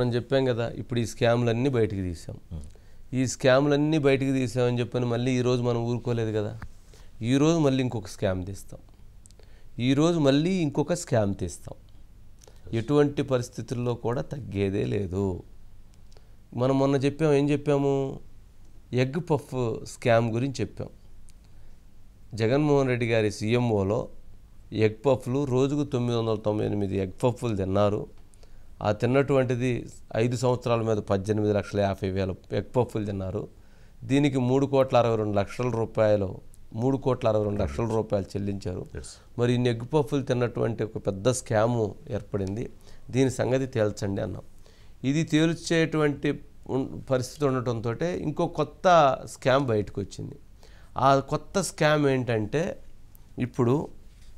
మనం చెప్పాం కదా ఇప్పుడు ఈ స్కామ్లన్నీ బయటికి తీసాం. ఈ స్కామ్లన్నీ బయటికి తీసామని చెప్పని మళ్ళీ ఈరోజు మనం ఊరుకోలేదు కదా. ఈరోజు మళ్ళీ ఇంకొక స్కామ్ తీస్తాం. ఈరోజు మళ్ళీ ఇంకొక స్కామ్ తీస్తాం. ఎటువంటి పరిస్థితుల్లో కూడా తగ్గేదే లేదు. మనం మొన్న చెప్పాము ఏం చెప్పాము? ఎగ్ పఫ్ స్కామ్ గురించి చెప్పాం. జగన్మోహన్ రెడ్డి గారి సీఎంఓలో ఎగ్ పఫ్లు రోజుకు తొమ్మిది వందల తొంభై ఎనిమిది ఎగ్ పఫ్లు తిన్నారు. ఆ తిన్నటువంటిది ఐదు సంవత్సరాల మీద పద్దెనిమిది లక్షల యాభై వేల ఎగ్ పఫ్లు తిన్నారు. దీనికి మూడు కోట్ల అరవై రెండు లక్షల రూపాయలు మూడు కోట్ల అరవై రెండు లక్షల రూపాయలు చెల్లించారు. మరి ఇన్ని ఎగ్ పఫ్లు తిన్నటువంటి ఒక పెద్ద స్కాము ఏర్పడింది. దీని సంగతి తేల్చండి అన్నాం. ఇది తేల్చేటువంటి పరిస్థితి ఉండటంతో ఇంకో కొత్త స్కామ్ బయటకు వచ్చింది ఆ కొత్త స్కామ్ ఏంటంటే ఇప్పుడు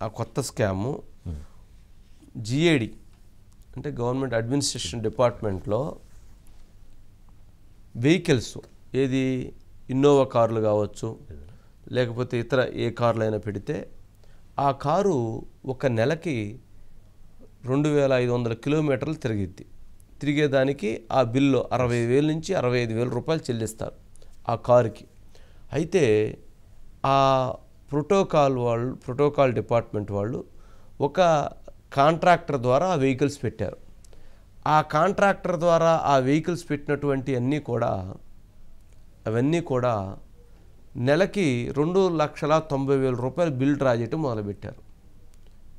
ఆ కొత్త స్కాము జిఏడి అంటే గవర్నమెంట్ అడ్మినిస్ట్రేషన్ డిపార్ట్మెంట్లో వెహికల్స్ ఏది ఇన్నోవా కార్లు కావచ్చు లేకపోతే ఇతర ఏ కార్లు అయినా పెడితే ఆ కారు ఒక నెలకి రెండు వేల ఐదు వందల కిలోమీటర్లు తిరిగిద్ది. తిరిగేదానికి ఆ బిల్లు అరవై వేల నుంచి అరవై ఐదు వేల రూపాయలు చెల్లిస్తారు ఆ కారుకి. అయితే ఆ ప్రోటోకాల్ వాళ్ళు ప్రోటోకాల్ డిపార్ట్మెంట్ వాళ్ళు ఒక కాంట్రాక్టర్ ద్వారా ఆ వెహికల్స్ పెట్టారు. ఆ కాంట్రాక్టర్ ద్వారా ఆ వెహికల్స్ పెట్టినటువంటి అన్నీ కూడా అవన్నీ కూడా నెలకి రెండు లక్షల తొంభై వేల రూపాయలు బిల్ డ్రా చేయటం మొదలుపెట్టారు.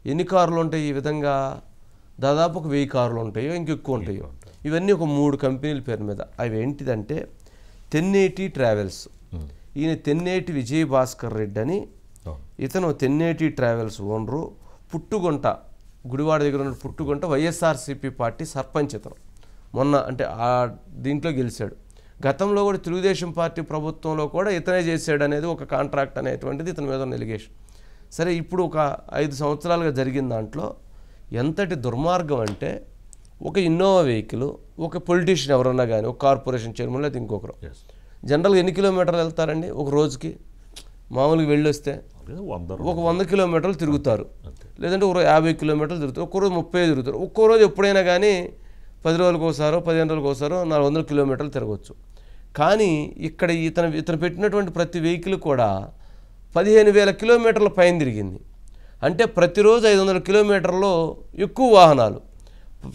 ఎన్ని కార్లు ఉంటాయి ఈ విధంగా? దాదాపు ఒక వెయ్యి కార్లు ఉంటాయో ఇంకెక్కువ ఉంటాయో? ఇవన్నీ ఒక మూడు కంపెనీల పేరు మీద. అవి ఏంటిదంటే తెన్నేటి ట్రావెల్స్. ఈయన తెన్నేటి విజయ్ భాస్కర్ రెడ్డి అని ఇతను తెన్నేటి ట్రావెల్స్ ఓనరు. పుట్టుగుంట గుడివాడ దగ్గర ఉన్న పుట్టుగుంట వైఎస్ఆర్సీపీ పార్టీ సర్పంచ్ ఇతను మొన్న అంటే ఆ దీంట్లో గెలిచాడు. గతంలో కూడా తెలుగుదేశం పార్టీ ప్రభుత్వంలో కూడా ఇతనే చేశాడు అనేది ఒక కాంట్రాక్ట్ అనేటువంటిది ఇతని మీద ఉన్న ఎలిగేషన్. సరే ఇప్పుడు ఒక ఐదు సంవత్సరాలుగా జరిగిన దాంట్లో ఎంతటి దుర్మార్గం అంటే ఒక ఇన్నోవా వెహికల్ ఒక పొలిటీషియన్ ఎవరన్నా కానీ ఒక కార్పొరేషన్ చైర్మన్ లేదా ఇంకొకరు జనరల్గా ఎన్ని కిలోమీటర్లు వెళ్తారండి? ఒక రోజుకి? మామూలుగా వెళ్ళొస్తే ఒక వంద కిలోమీటర్లు తిరుగుతారు. లేదంటే ఒక యాభై కిలోమీటర్లు తిరుగుతారు ఒక్కో రోజు ముప్పై తిరుగుతారు. ఒక్కో రోజు ఎప్పుడైనా కానీ పది రోజులకు ఒకసారో పదిహేను రోజులకు ఒకసారో నాలుగు వందల కిలోమీటర్లు తిరగవచ్చు కానీ ఇక్కడ ఇతను ఇతను పెట్టినటువంటి ప్రతి వెహికల్ కూడా పదిహేను వేల కిలోమీటర్ల పైన తిరిగింది. అంటే ప్రతిరోజు ఐదు వందల కిలోమీటర్లో ఎక్కువ వాహనాలు.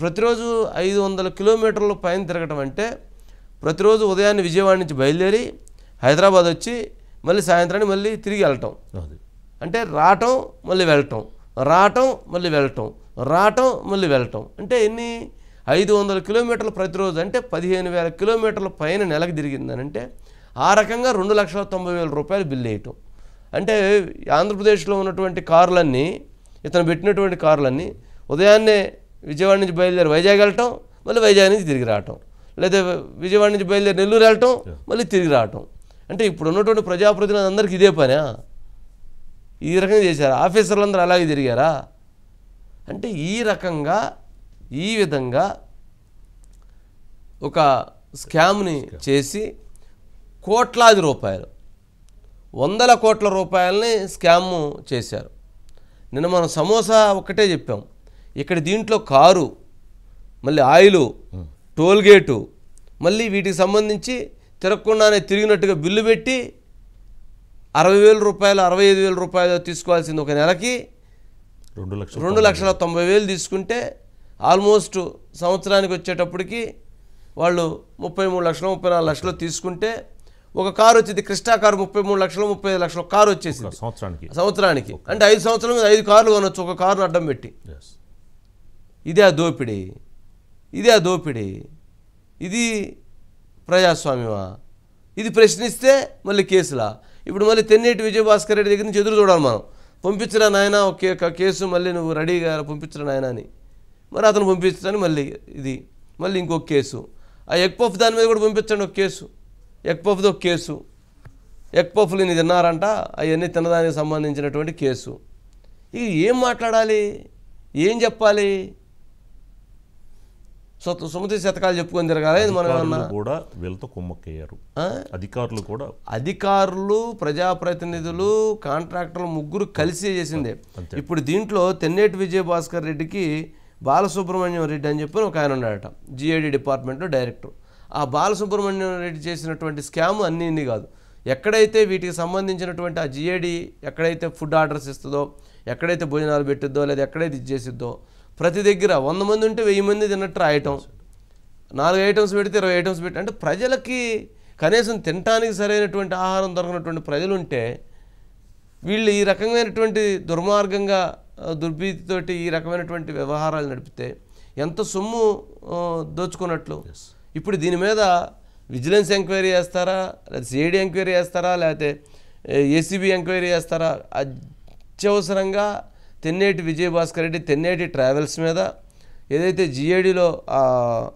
ప్రతిరోజు ఐదు వందల కిలోమీటర్ల పైన తిరగటం అంటే ప్రతిరోజు ఉదయాన్నే విజయవాడ నుంచి బయలుదేరి హైదరాబాద్ వచ్చి మళ్ళీ సాయంత్రానికి మళ్ళీ తిరిగి వెళ్ళటం. అంటే రావటం మళ్ళీ వెళ్ళటం. రావటం మళ్ళీ వెళ్ళటం. రావటం మళ్ళీ వెళ్ళటం. అంటే ఎన్ని? ఐదు వందల కిలోమీటర్లు ప్రతిరోజు. అంటే పదిహేను వేల కిలోమీటర్ల పైన నెలకు తిరిగిందని అంటే ఆ రకంగా రెండు లక్షల తొంభై వేల రూపాయలు బిల్లు వేయటం. అంటే ఆంధ్రప్రదేశ్లో ఉన్నటువంటి కార్లన్నీ ఇతను పెట్టినటువంటి కార్లన్నీ ఉదయాన్నే విజయవాడ నుంచి బయలుదేరి వైజాగ్ వెళ్ళటం మళ్ళీ వైజాగ్ నుంచి తిరిగి రావటం. లేదా విజయవాడ నుంచి బయలుదేరి నెల్లూరు వెళ్ళటం మళ్ళీ తిరిగి రావటం. అంటే ఇప్పుడు ఉన్నటువంటి ప్రజాప్రతినిధులు అందరికీ ఇదే పనా? ఈ రకంగా చేశారా? ఆఫీసర్లు అందరూ అలాగే తిరిగారా? అంటే ఈ రకంగా ఈ విధంగా ఒక స్కామ్ని చేసి కోట్లాది రూపాయలు వందల కోట్ల రూపాయలని స్కామ్ చేశారు. నిన్న మనం సమోసా ఒక్కటే చెప్పాం. ఇక్కడ దీంట్లో కారు మళ్ళీ ఆయిలు టోల్గేటు మళ్ళీ వీటికి సంబంధించి తిరగకుండానే తిరిగినట్టుగా బిల్లు పెట్టి అరవై వేల రూపాయలు అరవై ఐదు వేల రూపాయలు తీసుకోవాల్సింది ఒక నెలకి. రెండు లక్షలు రెండు లక్షల తొంభై వేలు తీసుకుంటే ఆల్మోస్ట్ సంవత్సరానికి వచ్చేటప్పటికి వాళ్ళు ముప్పై మూడు లక్షలు ముప్పై నాలుగు లక్షలు తీసుకుంటే ఒక కారు వచ్చింది క్రిస్టా కారు ముప్పై మూడు లక్షలు ముప్పై ఐదు లక్షల కారు వచ్చేసింది. సంవత్సరానికి. సంవత్సరానికి. అంటే ఐదు సంవత్సరాల మీద ఐదు కార్లు కొనొచ్చు ఒక కారును అడ్డం పెట్టి. ఇదే ఆ దోపిడీ. ఇదే ఆ దోపిడీ. ఇది ప్రజాస్వామ్యమా? ఇది ప్రశ్నిస్తే మళ్ళీ కేసులా? ఇప్పుడు మళ్ళీ తెన్నేటి విజయభాస్కర్ రెడ్డి దగ్గర నుంచి ఎదురు చూడాలి మనం. పంపించరా నాయన? ఒక కేసు మళ్ళీ నువ్వు రెడీగా పంపించరా నాయన అని. మరి అతను పంపించడానికి మళ్ళీ ఇది మళ్ళీ ఇంకొక కేసు. ఆ ఎగ్ పఫ్ దాని మీద కూడా పంపించండి ఒక కేసు. ఎగ్ పఫ్ది ఒక కేసు. ఎగ్ పఫ్లు ఇన్ని తిన్నారంట అవన్నీ తినడానికి సంబంధించినటువంటి కేసు. ఇది ఏం మాట్లాడాలి? ఏం చెప్పాలి? సుమతి శతకాలు చెప్పుకొని తిరగాలి మనం కూడా వీళ్ళతో కుమ్మక్కయ్యారు? అధికారులు కూడా అధికారులు ప్రజాప్రతినిధులు కాంట్రాక్టర్లు ముగ్గురు కలిసి చేసిందే. ఇప్పుడు దీంట్లో తెన్నేటి విజయభాస్కర్ రెడ్డికి బాలసుబ్రహ్మణ్యం రెడ్డి అని చెప్పి ఒక ఆయన ఉన్నాడట జిఐడి డిపార్ట్మెంట్లో డైరెక్టర్ ఆ బాలసుబ్రహ్మణ్యం రెడ్డి చేసినటువంటి స్కామ్ అన్నీ ఇన్ని కాదు ఎక్కడైతే వీటికి సంబంధించినటువంటి ఆ జిఐడి ఎక్కడైతే ఫుడ్ ఆర్డర్స్ ఇస్తుందో ఎక్కడైతే భోజనాలు పెట్టిద్దో లేదా ఎక్కడైతే ఇది చేసిద్దో ప్రతి దగ్గర వంద మంది ఉంటే వెయ్యి మంది తిన్నట్టు రాయటం. నాలుగు ఐటమ్స్ పెడితే ఇరవై ఐటమ్స్ పెట్టి అంటే ప్రజలకి కనీసం తినటానికి సరైనటువంటి ఆహారం దొరకనటువంటి ప్రజలు ఉంటే వీళ్ళు ఈ రకమైనటువంటి దుర్మార్గంగా దుర్భీతితోటి ఈ రకమైనటువంటి వ్యవహారాలు నడిపితే ఎంత సొమ్ము దోచుకున్నట్లు. ఇప్పుడు దీని మీద విజిలెన్స్ ఎంక్వైరీ చేస్తారా? లేదా సిఐడి ఎంక్వైరీ చేస్తారా? లేకపోతే ఏసీబీ ఎంక్వైరీ చేస్తారా? అత్యవసరంగా తెన్నేటి విజయభాస్కర్ రెడ్డి తెన్నేటి ట్రావెల్స్ మీద ఏదైతే జిఏడిలో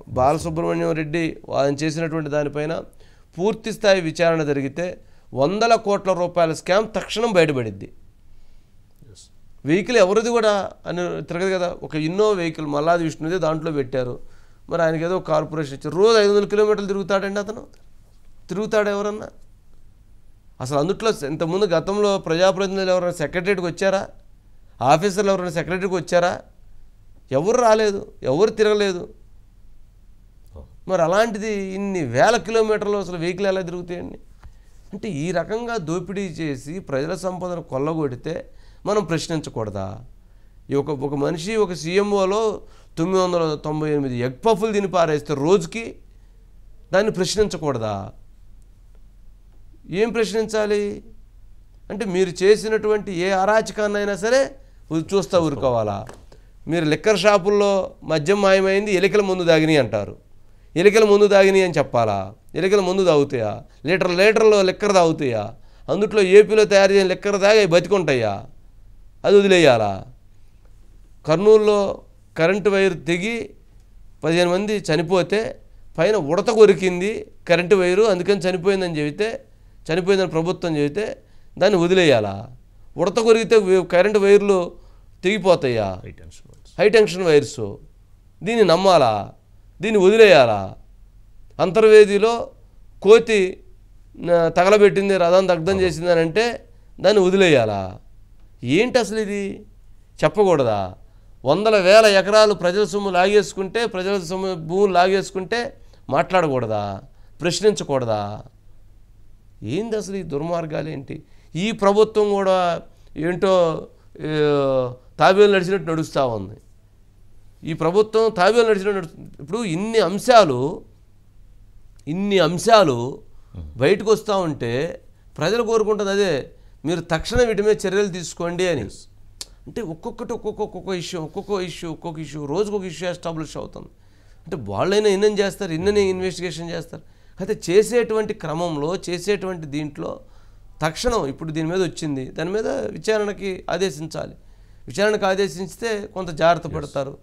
బాలసుబ్రహ్మణ్యం రెడ్డి ఆయన చేసినటువంటి దానిపైన పూర్తి స్థాయి విచారణ జరిగితే వందల కోట్ల రూపాయల స్కామ్ తక్షణం బయటపడిద్ది. ఎస్ వెహికల్ ఎవరిది కూడా అని తిరగదు కదా. ఒక ఇన్నో వెహికల్ మల్లాది విష్ణుది దాంట్లో పెట్టారు. మరి ఆయనకి ఏదో కార్పొరేషన్ ఇచ్చారు. రోజు ఐదు వందల కిలోమీటర్లు తిరుగుతాడండి అతను. తిరుగుతాడు ఎవరన్నా? అసలు అందుట్లో ఇంతకుముందు గతంలో ప్రజాప్రతినిధులు ఎవరైనా సెక్రటరీకి వచ్చారా? ఆఫీసర్లు ఎవరైనా సెక్రటరీకి వచ్చారా? ఎవరు రాలేదు ఎవరు తిరగలేదు. మరి అలాంటిది ఇన్ని వేల కిలోమీటర్లు అసలు వెహికల్ ఎలా తిరుగుతాయండి? అంటే ఈ రకంగా దోపిడీ చేసి ప్రజల సంపదను కొల్లగొడితే మనం ప్రశ్నించకూడదా? ఈ ఒక ఒక మనిషి ఒక సీఎంఓలో తొమ్మిది వందల తొంభై ఎనిమిది ఎగ్ పఫులు తిని పారేస్తే రోజుకి దాన్ని ప్రశ్నించకూడదా? ఏం ప్రశ్నించాలి? అంటే మీరు చేసినటువంటి ఏ అరాచకాన్నైనా సరే చూస్తా ఊరుకోవాలా? మీరు లిక్కర్ షాపుల్లో మద్యం మాయమైంది ఎలికల ముందు దాగినాయి అంటారు. ఎలికల ముందు దాగినాయి అని చెప్పాలా? ఎలికల ముందు తాగుతాయా? Litre లీటర్లో liquor తాగుతాయా? అందుట్లో ఏపీలో తయారు చేయని లిక్కర్ తాగి బతికుంటాయా? అది వదిలేయాలా? కర్నూలులో కరెంటు వైర్ తెగి పదిహేను మంది చనిపోతే పైన ఉడత కొరికింది కరెంటు వైరు అందుకని చనిపోయిందని చెబితే చనిపోయిందని ప్రభుత్వం చెబితే దాన్ని వదిలేయాలా? ఉడత కొరికితే వే- కరెంటు వైర్లు తెగిపోతాయా హై టెన్షన్ వైర్స్. దీన్ని నమ్మాలా? దీన్ని వదిలేయాలా? అంతర్వేదిలో కోతి తగలబెట్టింది రథం దగ్ధం చేసింది అని అంటే దాన్ని వదిలేయాలా? ఏంటి అసలు ఇది? చెప్పకూడదా? వందల వేల ఎకరాలు ప్రజల సొమ్ము లాగేసుకుంటే ప్రజల సొమ్ము భూములు లాగేసుకుంటే మాట్లాడకూడదా? ప్రశ్నించకూడదా? ఏంది అసలు ఈ దుర్మార్గాలు ఏంటి? ఈ ప్రభుత్వం కూడా ఏంటో తాబేలు నడిచినట్టు నడుస్తూ ఉంది. ఈ ప్రభుత్వం తాబేలు నడిచినట్టు నడుస్తుంది ఇప్పుడు ఇన్ని అంశాలు ఇన్ని అంశాలు బయటకు వస్తూ ఉంటే ప్రజలు కోరుకుంటుంది అదే మీరు తక్షణ వీటి మీద చర్యలు తీసుకోండి అని. అంటే ఒక్కొక్కటి ఒక్కొక్క ఒక్కొక్క ఇష్యూ ఒక్కొక్క ఇష్యూ ఒక్కొక్క ఇష్యూ రోజుకు ఒక ఇష్యూ ఎస్టాబ్లిష్ అవుతుంది. అంటే వాళ్ళైనా ఇన్నని చేస్తారు ఇన్నని ఇన్వెస్టిగేషన్ చేస్తారు. అయితే చేసేటువంటి క్రమంలో చేసేటువంటి దీంట్లో తక్షణం ఇప్పుడు దీని మీద వచ్చింది. దాని మీద విచారణకి ఆదేశించాలి. విచారణకు ఆదేశించితే కొంత జాగ్రత్త పడతారు.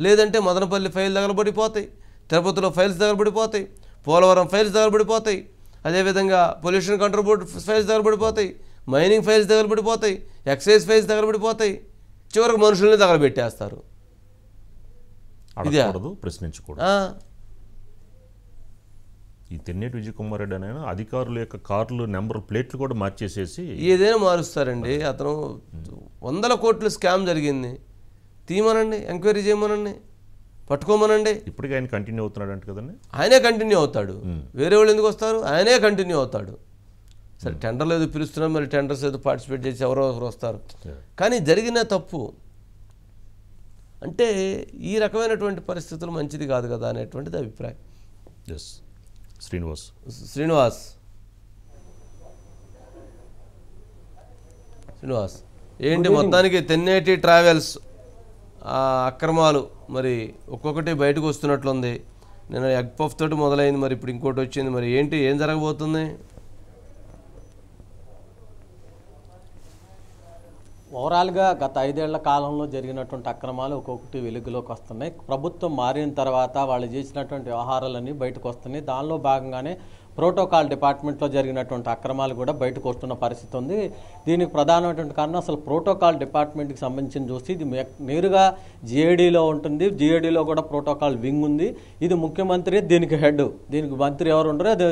లేదంటే మదనపల్లి ఫైల్ తగలబడిపోతాయి. తిరుపతిలో ఫైల్స్ తగలబడిపోతాయి. పోలవరం ఫైల్స్ తగలబడిపోతాయి. అదేవిధంగా పొల్యూషన్ కంట్రోల్ బోర్డు ఫైల్స్ తగలబడిపోతాయి. మైనింగ్ ఫైల్స్ తగలబడిపోతాయి. ఎక్సైజ్ ఫైల్స్ తగలబడిపోతాయి. చివరికి మనుషుల్ని తగలబెట్టేస్తారు. ప్రశ్నించకూడదు. ఈ తెన్నేటి విజయ్ కుమార్ రెడ్డి అనే అధికారుల యొక్క కార్లు నెంబర్ ప్లేట్లు కూడా మార్చేసేసి ఏదైనా మారుస్తారండి. అతను వందల కోట్ల స్కామ్ జరిగింది. తీయమనండి ఎంక్వైరీ చేయమనండి పట్టుకోమనండి. ఇప్పటికీ ఆయన కంటిన్యూ అవుతున్నాడు అంట కదండి. ఆయనే కంటిన్యూ అవుతాడు. వేరే వాళ్ళు ఎందుకు వస్తారు? ఆయనే కంటిన్యూ అవుతాడు. సరే టెండర్లు ఏదో పిలుస్తున్నాం మరి టెండర్స్ ఏదో పార్టిసిపేట్ చేసి ఎవరో ఒకరు వస్తారు. కానీ జరిగిన తప్పు అంటే ఈ రకమైనటువంటి పరిస్థితులు మంచిది కాదు కదా అనేటువంటిది అభిప్రాయం. ఎస్. శ్రీనివాస్. శ్రీనివాస్. శ్రీనివాస్. ఏంటి మొత్తానికి తెన్నేటి ట్రావెల్స్ ఆ అక్రమాలు మరి ఒక్కొక్కటి బయటకు వస్తున్నట్లుంది. నేను ఎగ్ పఫ్ తోటి మొదలైంది మరి ఇప్పుడు ఇంకోటి వచ్చింది. మరి ఏంటి ఏం జరగబోతుంది? ఓవరాల్గా గత ఐదేళ్ళ కాలంలో జరిగినటువంటి అక్రమాలు ఒక్కొక్కటి వెలుగులోకి వస్తున్నాయి. ప్రభుత్వం మారిన తర్వాత వాళ్ళు చేసినటువంటి వ్యవహారాలన్నీ బయటకు వస్తున్నాయి. దానిలో భాగంగానే ప్రోటోకాల్ డిపార్ట్మెంట్లో జరిగినటువంటి అక్రమాలు కూడా బయటకు వస్తున్న పరిస్థితి ఉంది. దీనికి ప్రధానమైనటువంటి కారణం అసలు ప్రోటోకాల్ డిపార్ట్మెంట్కి సంబంధించిన చూస్తే ఇది నేరుగా జిఏడిలో ఉంటుంది. జిఏడిలో కూడా ప్రోటోకాల్ వింగ్ ఉంది. ఇది ముఖ్యమంత్రి దీనికి హెడ్. దీనికి మంత్రి ఎవరు ఉండరో. అది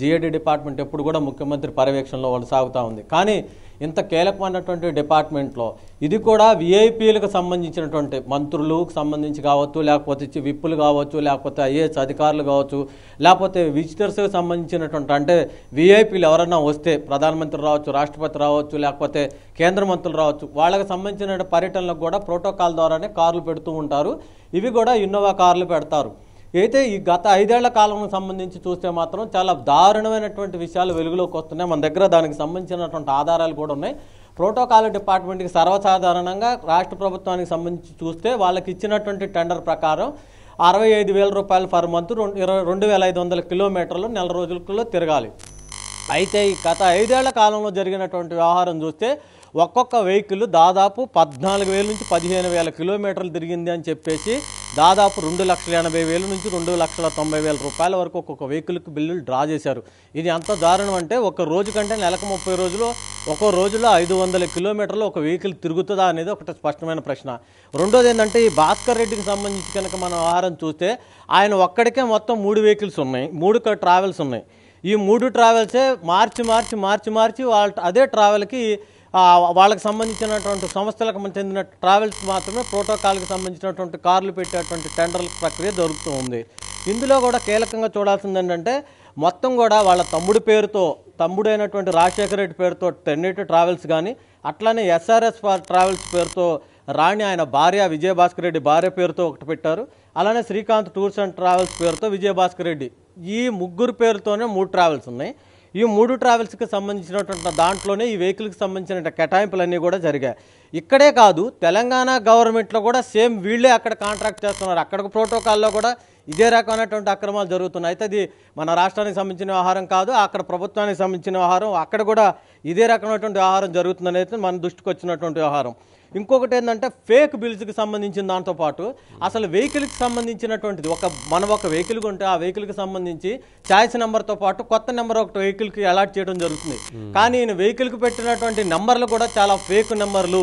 జిఏడి డిపార్ట్మెంట్ ఎప్పుడు కూడా ముఖ్యమంత్రి పర్యవేక్షణలో వాళ్ళు సాగుతూ ఉంది. కానీ ఇంత కీలకమైనటువంటి డిపార్ట్మెంట్లో. ఇది కూడా విఐపీలకు సంబంధించినటువంటి మంత్రులకు సంబంధించి కావచ్చు లేకపోతే విప్పులు కావచ్చు లేకపోతే ఐఏఎస్ అధికారులు కావచ్చు లేకపోతే విజిటర్స్కి సంబంధించినటువంటి అంటే విఐపీలు ఎవరైనా వస్తే ప్రధానమంత్రి రావచ్చు రాష్ట్రపతి రావచ్చు లేకపోతే కేంద్ర మంత్రులు రావచ్చు వాళ్ళకి సంబంధించిన పర్యటనలకు కూడా ప్రోటోకాల్ ద్వారానే కార్లు పెడుతూ ఉంటారు. ఇవి కూడా ఇన్నోవా కార్లు పెడతారు. అయితే ఈ గత ఐదేళ్ళ కాలం సంబంధించి చూస్తే మాత్రం చాలా దారుణమైనటువంటి విషయాలు వెలుగులోకి వస్తున్నాయి. మన దగ్గర దానికి సంబంధించినటువంటి ఆధారాలు కూడా ఉన్నాయి. ప్రోటోకాల్ డిపార్ట్మెంట్కి సర్వసాధారణంగా రాష్ట్ర ప్రభుత్వానికి సంబంధించి చూస్తే వాళ్ళకి ఇచ్చినటువంటి టెండర్ ప్రకారం అరవై ఐదు వేల రూపాయలు పర్ మంత్ రెండు ఇరవై రెండు వేల ఐదు వందల కిలోమీటర్లు నెల రోజులలో తిరగాలి. అయితే ఈ గత ఐదేళ్ళ కాలంలో జరిగినటువంటి వ్యవహారం చూస్తే ఒక్కొక్క వెహికల్ దాదాపు పద్నాలుగు వేల నుంచి పదిహేను వేల కిలోమీటర్లు తిరిగింది అని చెప్పేసి దాదాపు రెండు లక్షల ఎనభై వేల నుంచి రెండు లక్షల తొంభై వేల రూపాయల వరకు ఒక్కొక్క వెహికల్కి బిల్లులు డ్రా చేశారు. ఇది ఎంత దారుణం అంటే ఒక రోజు కంటే నెలకు ముప్పై రోజులు ఒక్కో రోజులో ఐదు వందల కిలోమీటర్లు ఒక వెహికల్ తిరుగుతుందా అనేది ఒకటి స్పష్టమైన ప్రశ్న. రెండోది ఏంటంటే ఈ భాస్కర్ రెడ్డికి సంబంధించి కనుక మనం ఆహారం చూస్తే ఆయన ఒక్కడికే మొత్తం మూడు వెహికల్స్ ఉన్నాయి మూడు ట్రావెల్స్ ఉన్నాయి. ఈ మూడు ట్రావెల్సే మార్చి మార్చి మార్చి మార్చి వాళ్ళ అదే ట్రావెల్కి వాళ్ళకి సంబంధించినటువంటి సంస్థలకు చెందిన ట్రావెల్స్ మాత్రమే ప్రోటోకాల్కి సంబంధించినటువంటి కార్లు పెట్టేటువంటి టెండర్ల ప్రక్రియ జరుగుతూ ఉంది. ఇందులో కూడా కీలకంగా చూడాల్సింది ఏంటంటే మొత్తం కూడా వాళ్ళ తమ్ముడి పేరుతో తమ్ముడైనటువంటి రాజశేఖర రెడ్డి పేరుతో టెన్నెట్ ట్రావెల్స్ కానీ అట్లానే ఎస్ఆర్ఎస్ ట్రావెల్స్ పేరుతో రాణి ఆయన భార్య విజయభాస్కర్ రెడ్డి భార్య పేరుతో ఒకటి పెట్టారు. అలానే శ్రీకాంత్ టూర్స్ అండ్ ట్రావెల్స్ పేరుతో విజయభాస్కర్ రెడ్డి. ఈ ముగ్గురు పేరుతోనే మూడు ట్రావెల్స్ ఉన్నాయి. ఈ మూడు ట్రావెల్స్కి సంబంధించినటువంటి దాంట్లోనే ఈ వెహికల్కి సంబంధించిన కేటాయింపులన్నీ కూడా జరిగాయి. ఇక్కడే కాదు తెలంగాణ గవర్నమెంట్లో కూడా సేమ్ వీళ్ళే అక్కడ కాంట్రాక్ట్ చేస్తున్నారు. అక్కడ ప్రోటోకాల్లో కూడా ఇదే రకమైనటువంటి అక్రమాలు జరుగుతున్నాయి. అయితే అది మన రాష్ట్రానికి సంబంధించిన వ్యవహారం కాదు అక్కడ ప్రభుత్వానికి సంబంధించిన వ్యవహారం అక్కడ కూడా ఇదే రకమైనటువంటి వ్యవహారం జరుగుతుందని అయితే మన దృష్టికి వచ్చినటువంటి వ్యవహారం. ఇంకొకటి ఏంటంటే ఫేక్ బిల్స్కి సంబంధించిన దాంతో పాటు అసలు వెహికల్కి సంబంధించినటువంటిది ఒక మనం ఒక వెహికల్ కొంటే ఆ వెహికల్కి సంబంధించి ఛాయిస్ నెంబర్తో పాటు కొత్త నెంబర్ ఒకటి వెహికల్కి అలాట్ చేయడం జరుగుతుంది. కానీ ఈయన వెహికల్కి పెట్టినటువంటి నెంబర్లు కూడా చాలా ఫేక్ నెంబర్లు.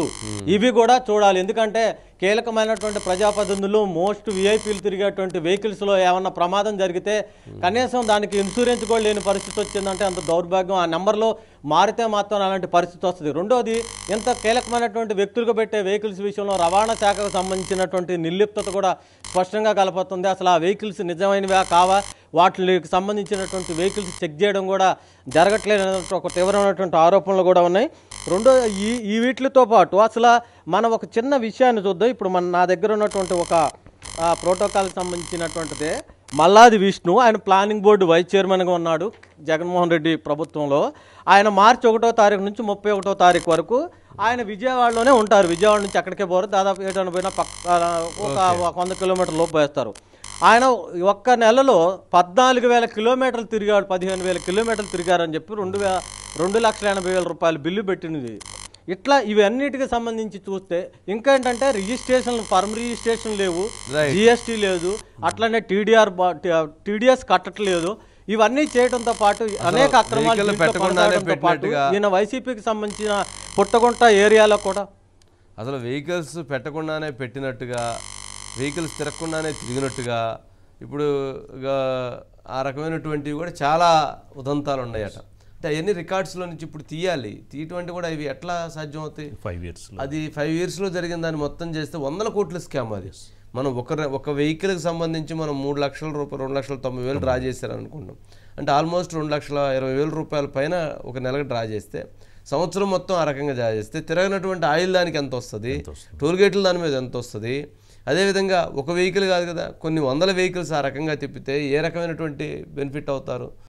ఇవి కూడా చూడాలి. ఎందుకంటే కీలకమైనటువంటి ప్రజాప్రతినిధులు మోస్ట్ విఐపీలు తిరిగేటువంటి వెహికల్స్లో ఏమన్నా ప్రమాదం జరిగితే కనీసం దానికి ఇన్సూరెన్స్ కూడా లేని పరిస్థితి వచ్చిందంటే అంత దౌర్భాగ్యం. ఆ నెంబర్లో మారితే మాత్రం అలాంటి పరిస్థితి వస్తుంది. రెండోది ఎంత కీలకమైనటువంటి వ్యక్తులకు పెట్టే వెహికల్స్ విషయంలో రవాణా శాఖకు సంబంధించినటువంటి నిర్లిప్తత కూడా స్పష్టంగా కలపడుతుంది అసలు ఆ వెహికల్స్ నిజమైనవా కావా? వాటికి సంబంధించినటువంటి వెహికల్స్ చెక్ చేయడం కూడా జరగట్లేదు ఒక తీవ్రమైనటువంటి ఆరోపణలు కూడా ఉన్నాయి. రెండో ఈ ఈ వీటితో పాటు అసలు మనం ఒక చిన్న విషయాన్ని చూద్దాం. ఇప్పుడు మన నా దగ్గర ఉన్నటువంటి ఒక ఆ, ప్రోటోకాల్కి సంబంధించినటువంటిదే. మల్లాది విష్ణు ఆయన ప్లానింగ్ బోర్డు వైస్ చైర్మన్గా ఉన్నాడు జగన్మోహన్ రెడ్డి ప్రభుత్వంలో. ఆయన మార్చి ఒకటో తారీఖు నుంచి ముప్పై ఒకటో తారీఖు వరకు ఆయన విజయవాడలోనే ఉంటారు. విజయవాడ నుంచి అక్కడికే పోరు. దాదాపు ఏటైనా పోయినా పక్క ఒక వంద కిలోమీటర్ లోపు వేస్తారు. ఆయన ఒక్క నెలలో పద్నాలుగు వేల కిలోమీటర్లు తిరిగాడు పదిహేను వేల కిలోమీటర్లు తిరిగారని చెప్పి రెండు వే రెండు లక్షల ఎనభై వేల రూపాయలు బిల్లు పెట్టినది ఇట్లా ఇవన్నిటికి సంబంధించి చూస్తే ఇంకా ఏంటంటే రిజిస్ట్రేషన్ ఫర్మ్ రిజిస్ట్రేషన్ లేవు. జిఎస్టీ లేదు అట్లనే టీడీఆర్ టీడీఎస్ కట్టట్లేదు. ఇవన్నీ చేయడంతో పాటు అనేక అక్రమాలు పాటు ఈయన వైసీపీకి సంబంధించిన పుట్టగుంట ఏరియాలో కూడా అసలు వెహికల్స్ పెట్టకుండానే పెట్టినట్టుగా వెహికల్స్ తిరగకుండానే తిరిగినట్టుగా ఇప్పుడు ఆ రకమైనటువంటివి కూడా చాలా ఉదంతాలు ఉన్నాయట అంటే అవన్నీ రికార్డ్స్లో నుంచి ఇప్పుడు తీయాలి? తీయటం అంటే కూడా ఇవి ఎట్లా సాధ్యం అవుతాయి ఫైవ్ ఇయర్స్లో. అది ఫైవ్ ఇయర్స్లో జరిగిన దాన్ని మొత్తం చేస్తే వందల కోట్ల స్కామ్ అది. మనం ఒక ఒక వెహికల్కి సంబంధించి మనం మూడు లక్షల రూపాయలు రెండు లక్షల తొంభై వేలు డ్రా చేశారు అనుకుంటాం అంటే ఆల్మోస్ట్ రెండు లక్షల ఇరవై వేల రూపాయల పైన ఒక నెలకు డ్రా చేస్తే సంవత్సరం మొత్తం ఆ రకంగా డ్రా చేస్తే తిరగనటువంటి ఆయిల్ దానికి ఎంత వస్తుంది? టోల్ గేట్ల దాని మీద ఎంత వస్తుంది? అదేవిధంగా ఒక వెహికల్ కాదు కదా కొన్ని వందల వెహికల్స్ ఆ రకంగా తిప్పితే ఏ రకమైనటువంటి బెనిఫిట్ అవుతారు?